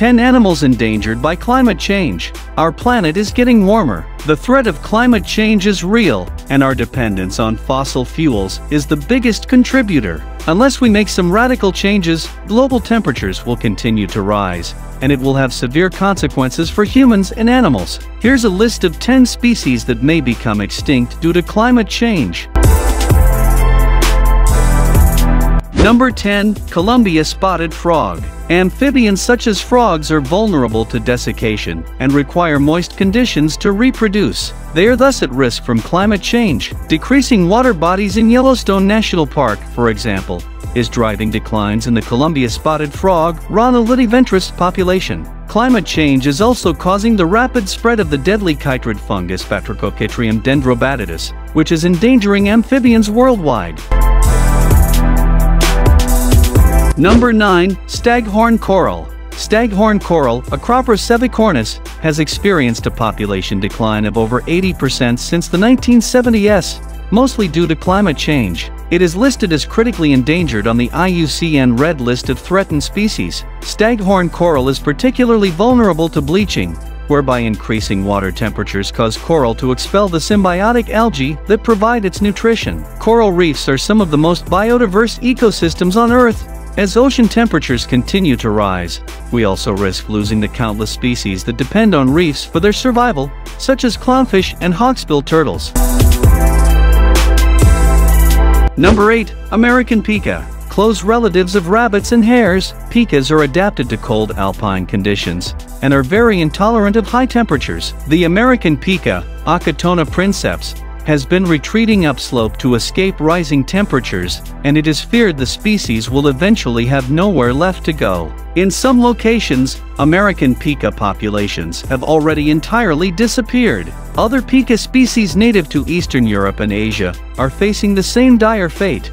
10 animals endangered by climate change. Our planet is getting warmer. The threat of climate change is real, and our dependence on fossil fuels is the biggest contributor. Unless we make some radical changes, global temperatures will continue to rise, and it will have severe consequences for humans and animals. Here's a list of 10 species that may become extinct due to climate change. Number 10. Columbia Spotted Frog Amphibians such as frogs are vulnerable to desiccation and require moist conditions to reproduce. They are thus at risk from climate change. Decreasing water bodies in Yellowstone National Park, for example, is driving declines in the Columbia spotted frog Rana luteiventris population. Climate change is also causing the rapid spread of the deadly chytrid fungus Batrachochytrium dendrobatidis, which is endangering amphibians worldwide. Number 9. Staghorn Coral Staghorn coral, Acropora cervicornis, has experienced a population decline of over 80% since the 1970s, mostly due to climate change. It is listed as critically endangered on the IUCN Red List of Threatened Species. Staghorn coral is particularly vulnerable to bleaching, whereby increasing water temperatures cause coral to expel the symbiotic algae that provide its nutrition. Coral reefs are some of the most biodiverse ecosystems on Earth, as ocean temperatures continue to rise, we also risk losing the countless species that depend on reefs for their survival, such as clownfish and hawksbill turtles. Number 8. American Pika Close relatives of rabbits and hares, pikas are adapted to cold alpine conditions and are very intolerant of high temperatures. The American pika, Ochotona princeps, has been retreating upslope to escape rising temperatures, and it is feared the species will eventually have nowhere left to go. In some locations, American pika populations have already entirely disappeared. Other pika species native to Eastern Europe and Asia are facing the same dire fate.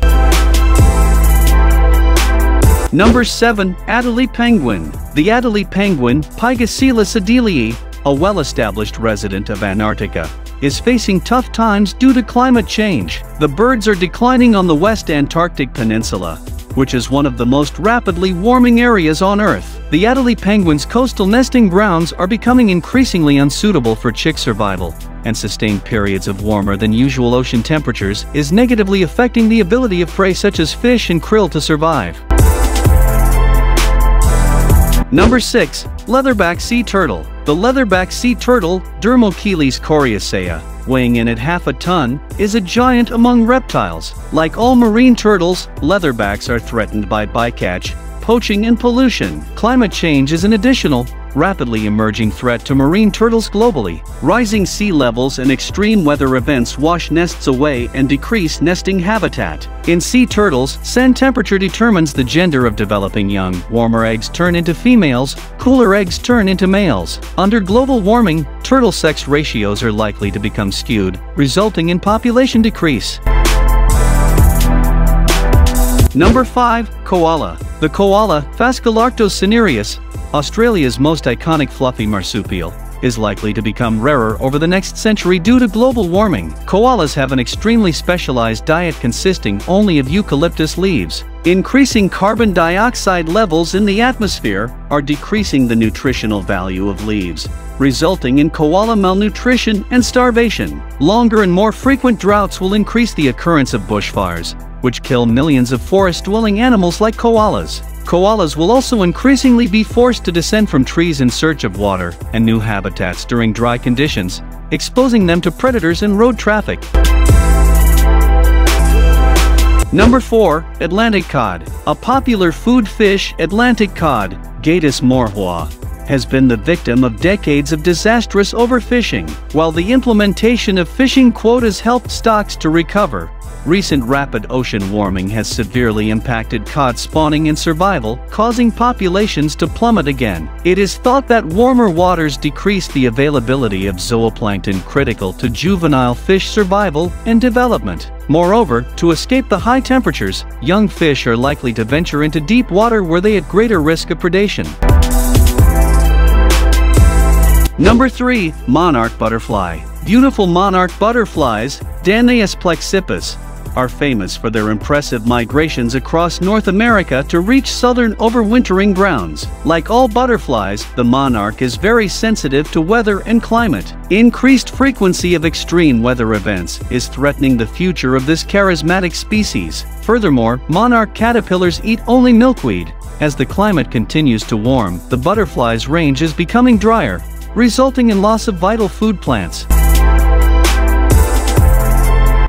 Number 7. Adelie Penguin The Adelie penguin, Pygoscelis adelii, a well-established resident of Antarctica, is facing tough times due to climate change. The birds are declining on the West Antarctic Peninsula, which is one of the most rapidly warming areas on Earth. The Adelie penguin's coastal nesting grounds are becoming increasingly unsuitable for chick survival, and sustained periods of warmer than usual ocean temperatures is negatively affecting the ability of prey such as fish and krill to survive. Number 6. Leatherback Sea Turtle The leatherback sea turtle, Dermochelys coriacea, weighing in at half a ton, is a giant among reptiles. Like all marine turtles, leatherbacks are threatened by bycatch, poaching and pollution. Climate change is an additional, rapidly emerging threat to marine turtles globally. Rising sea levels and extreme weather events wash nests away and decrease nesting habitat. In sea turtles, sand temperature determines the gender of developing young. Warmer eggs turn into females, cooler eggs turn into males. Under global warming, turtle sex ratios are likely to become skewed, resulting in population decrease. Number 5. Koala The koala, Phascolarctos cinereus, Australia's most iconic fluffy marsupial, is likely to become rarer over the next century due to global warming. Koalas have an extremely specialized diet consisting only of eucalyptus leaves. Increasing carbon dioxide levels in the atmosphere are decreasing the nutritional value of leaves, resulting in koala malnutrition and starvation. Longer and more frequent droughts will increase the occurrence of bushfires, which kill millions of forest-dwelling animals like koalas. Koalas will also increasingly be forced to descend from trees in search of water and new habitats during dry conditions, exposing them to predators and road traffic. Number 4. Atlantic Cod A popular food fish, Atlantic cod, Gadus morhua, has been the victim of decades of disastrous overfishing. While the implementation of fishing quotas helped stocks to recover, recent rapid ocean warming has severely impacted cod spawning and survival, causing populations to plummet again. It is thought that warmer waters decrease the availability of zooplankton critical to juvenile fish survival and development. Moreover, to escape the high temperatures, young fish are likely to venture into deep water where they at greater risk of predation. Number 3. Monarch Butterfly Beautiful monarch butterflies, Danaus plexippus, are famous for their impressive migrations across North America to reach southern overwintering grounds. Like all butterflies, the monarch is very sensitive to weather and climate. Increased frequency of extreme weather events is threatening the future of this charismatic species. Furthermore, monarch caterpillars eat only milkweed. As the climate continues to warm, the butterfly's range is becoming drier, resulting in loss of vital food plants.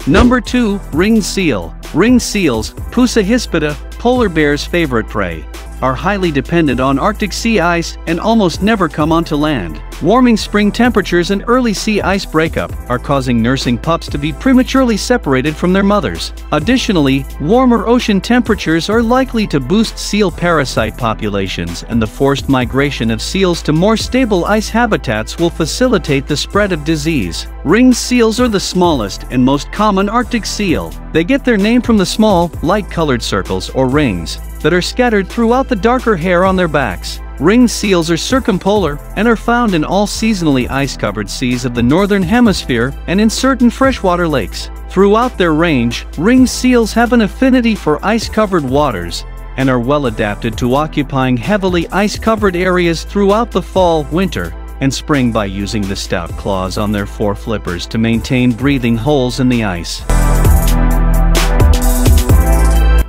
Number 2. Ringed Seal Ringed seals, Pusa hispida, polar bears' favorite prey, are highly dependent on Arctic sea ice and almost never come onto land. Warming spring temperatures and early sea ice breakup are causing nursing pups to be prematurely separated from their mothers. Additionally, warmer ocean temperatures are likely to boost seal parasite populations and the forced migration of seals to more stable ice habitats will facilitate the spread of disease. Ringed seals are the smallest and most common Arctic seal. They get their name from the small, light-colored circles or rings that are scattered throughout the darker hair on their backs. Ringed seals are circumpolar and are found in all seasonally ice-covered seas of the northern hemisphere and in certain freshwater lakes. Throughout their range, ring seals have an affinity for ice-covered waters and are well adapted to occupying heavily ice-covered areas throughout the fall, winter, and spring by using the stout claws on their fore flippers to maintain breathing holes in the ice.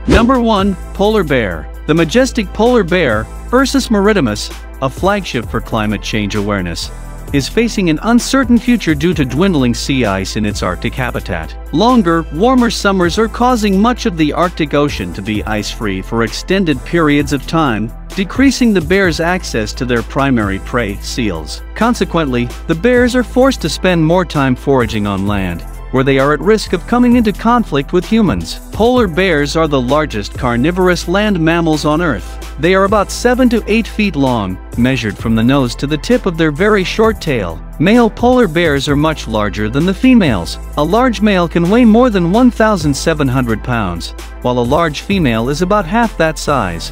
Number 1. Polar Bear The majestic polar bear Ursus maritimus, a flagship for climate change awareness, is facing an uncertain future due to dwindling sea ice in its Arctic habitat. Longer, warmer summers are causing much of the Arctic Ocean to be ice-free for extended periods of time, decreasing the bear's access to their primary prey, seals. Consequently, the bears are forced to spend more time foraging on land, where they are at risk of coming into conflict with humans. Polar bears are the largest carnivorous land mammals on Earth. They are about 7 to 8 feet long, measured from the nose to the tip of their very short tail. Male polar bears are much larger than the females. A large male can weigh more than 1,700 pounds, while a large female is about half that size.